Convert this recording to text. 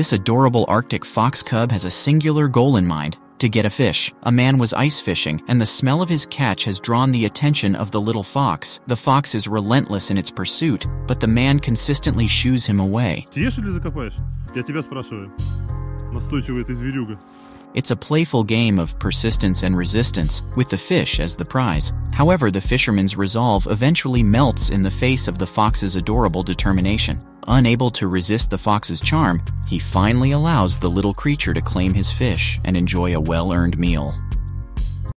This adorable Arctic fox cub has a singular goal in mind to get a fish. A man was ice fishing, and the smell of his catch has drawn the attention of the little fox. The fox is relentless in its pursuit, but the man consistently shoos him away. It's a playful game of persistence and resistance, with the fish as the prize. However, the fisherman's resolve eventually melts in the face of the fox's adorable determination. Unable to resist the fox's charm, he finally allows the little creature to claim his fish and enjoy a well earned meal.